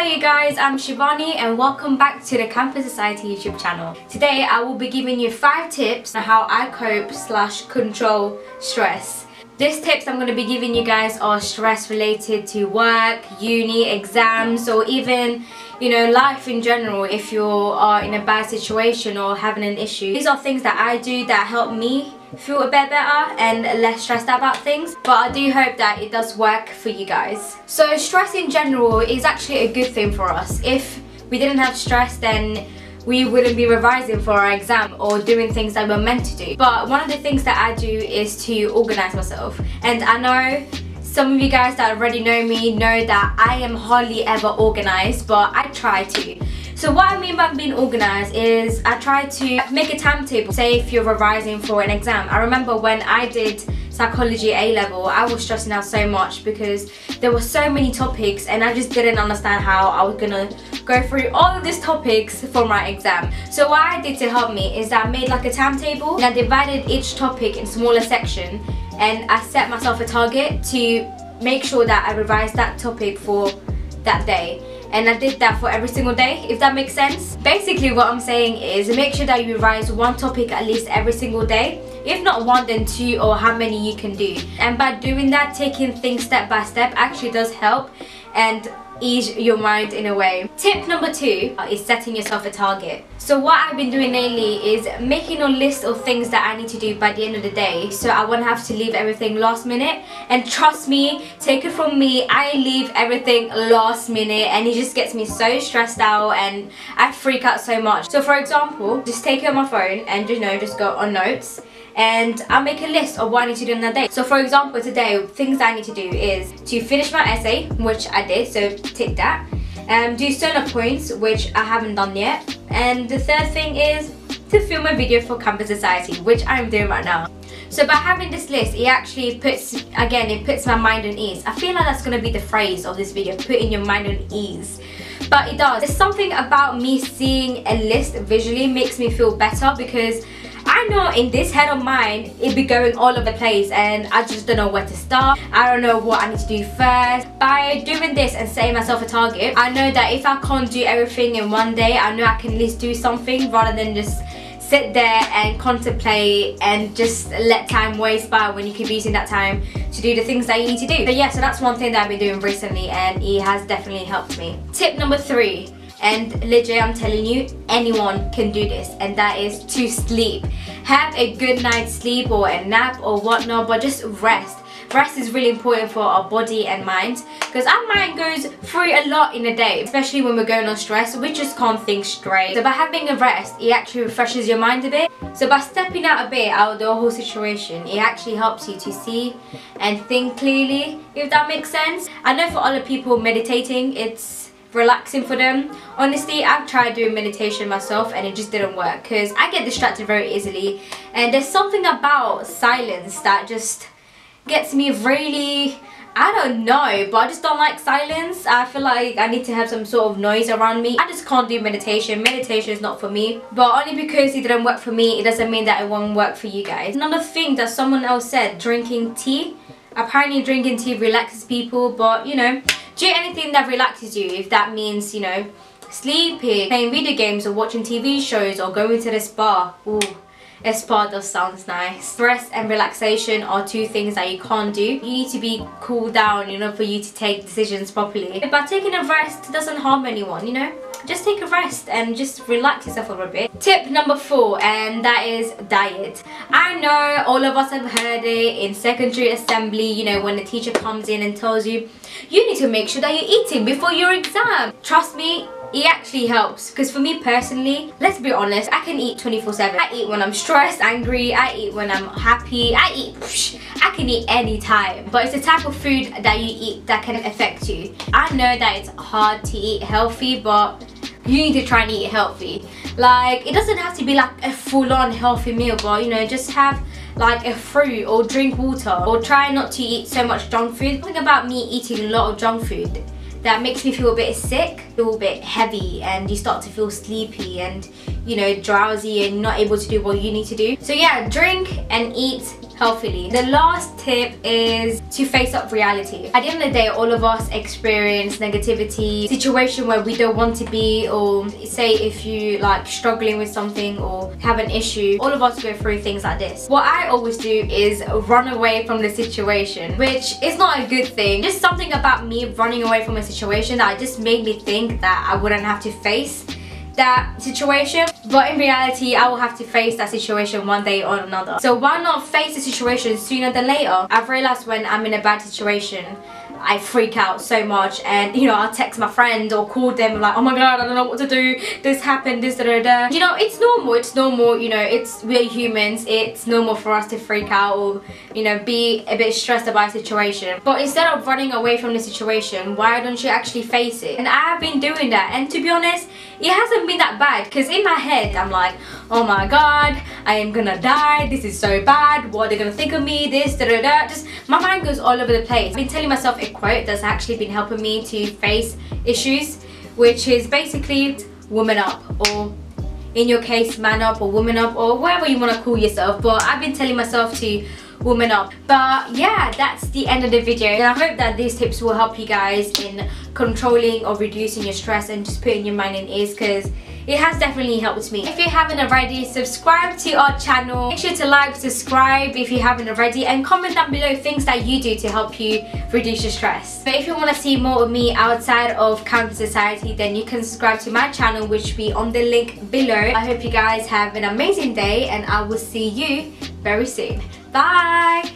Hello you guys, I'm Shivanee and welcome back to the Campus Society YouTube channel. Today I will be giving you 5 tips on how I cope slash control stress. These tips I'm going to be giving you guys are stress related to work, uni, exams or even you know life in general if you are in a bad situation or having an issue. These are things that I do that help me feel a bit better and less stressed about things but I do hope that it does work for you guys. So stress in general is actually a good thing for us. If we didn't have stress then we wouldn't be revising for our exam or doing things that we're meant to do. But one of the things that I do is to organise myself and I know some of you guys that already know me know that I am hardly ever organised but I try to. So what I mean by being organised is I try to make a timetable. Say if you're revising for an exam. I remember when I did psychology A level, I was stressing out so much because there were so many topics and I just didn't understand how I was gonna go through all of these topics for my exam. So what I did to help me is I made like a timetable and I divided each topic in smaller section and I set myself a target to make sure that I revise that topic for that day and I did that for every single day if that makes sense. Basically what I'm saying is make sure that you revise one topic at least every single day if not one then two or how many you can do and by doing that taking things step by step actually does help and ease your mind in a way. Tip number two uh, is setting yourself a target. So what I've been doing lately is making a list of things that I need to do by the end of the day so I won't have to leave everything last minute and trust me, take it from me, I leave everything last minute and it just gets me so stressed out and I freak out so much. So for example, just take on my phone and you know just go on notes and I'll make a list of what I need to do in that day. So for example today, things I need to do is to finish my essay, which I did, so tick that. Um, do solo points, which I haven't done yet. And the third thing is to film a video for Campus Society, which I'm doing right now. So by having this list, it actually puts, again, it puts my mind at ease. I feel like that's going to be the phrase of this video, putting your mind at ease. But it does. There's something about me seeing a list visually makes me feel better because I know in this head of mine, it be going all over the place and I just don't know where to start. I don't know what I need to do first. By doing this and setting myself a target, I know that if I can't do everything in one day, I know I can at least do something rather than just sit there and contemplate and just let time waste by when you could be using that time to do the things that you need to do. But yeah, so that's one thing that I've been doing recently and it has definitely helped me. Tip number three, and legit I'm telling you anyone can do this and that is to sleep. Have a good night's sleep or a nap or whatnot but just rest. Rest is really important for our body and mind because our mind goes through a lot in a day especially when we're going on stress. We just can't think straight. So by having a rest it actually refreshes your mind a bit. So by stepping out a bit out of the whole situation it actually helps you to see and think clearly if that makes sense. I know for other people meditating it's relaxing for them. Honestly, I've tried doing meditation myself and it just didn't work because I get distracted very easily and there's something about silence that just gets me really I don't know, but I just don't like silence. I feel like I need to have some sort of noise around me. I just can't do meditation. Meditation is not for me. But only because it didn't work for me, it doesn't mean that it won't work for you guys. Another thing that someone else said, drinking tea. Apparently drinking tea relaxes people, but you know, do anything that relaxes you if that means, you know, sleeping, playing video games or watching TV shows or going to the spa. Ooh. A spa does sounds nice. Stress and relaxation are two things that you can't do. You need to be cooled down, you know, for you to take decisions properly. But taking a rest doesn't harm anyone, you know? Just take a rest and just relax yourself a little bit. Tip number four, and that is diet. I know all of us have heard it in secondary assembly, you know, when the teacher comes in and tells you, you need to make sure that you're eating before your exam. Trust me, it actually helps because for me personally let's be honest I can eat 24 7 I eat when I'm stressed angry I eat when I'm happy I eat psh, I can eat any time but it's the type of food that you eat that can affect you. I know that it's hard to eat healthy but you need to try and eat healthy. Like it doesn't have to be like a full-on healthy meal but you know just have like a fruit or drink water or try not to eat so much junk food. Something about me eating a lot of junk food that makes me feel a bit sick, a little bit heavy and you start to feel sleepy and you know drowsy and not able to do what you need to do. So yeah, drink and eat healthily. The last tip is to face up reality. At the end of the day, all of us experience negativity, situation where we don't want to be or say if you like struggling with something or have an issue, all of us go through things like this. What I always do is run away from the situation, which is not a good thing. Just something about me running away from a situation that just made me think that I wouldn't have to face that situation but in reality I will have to face that situation one day or another. So why not face the situation sooner than later? I've realized when I'm in a bad situation I freak out so much and you know I'll text my friend or call them like oh my god I don't know what to do. This happened this da da da. You know it's normal it's normal you know it's we're humans it's normal for us to freak out or you know be a bit stressed about a situation. But instead of running away from the situation why don't you actually face it? And I've been doing that and to be honest it hasn't been that bad because in my head I'm like oh my god I am gonna die this is so bad what are they gonna think of me this da da da just my mind goes all over the place. I've been telling myself a quote that's actually been helping me to face issues which is basically woman up or in your case man up or woman up or whatever you want to call yourself but I've been telling myself to woman up but yeah that's the end of the video and I hope that these tips will help you guys in controlling or reducing your stress and just putting your mind in ease because it has definitely helped me. If you haven't already, subscribe to our channel. Make sure to like, subscribe if you haven't already and comment down below things that you do to help you reduce your stress. But if you want to see more of me outside of Campus Society then you can subscribe to my channel which will be on the link below. I hope you guys have an amazing day and I will see you very soon. Bye!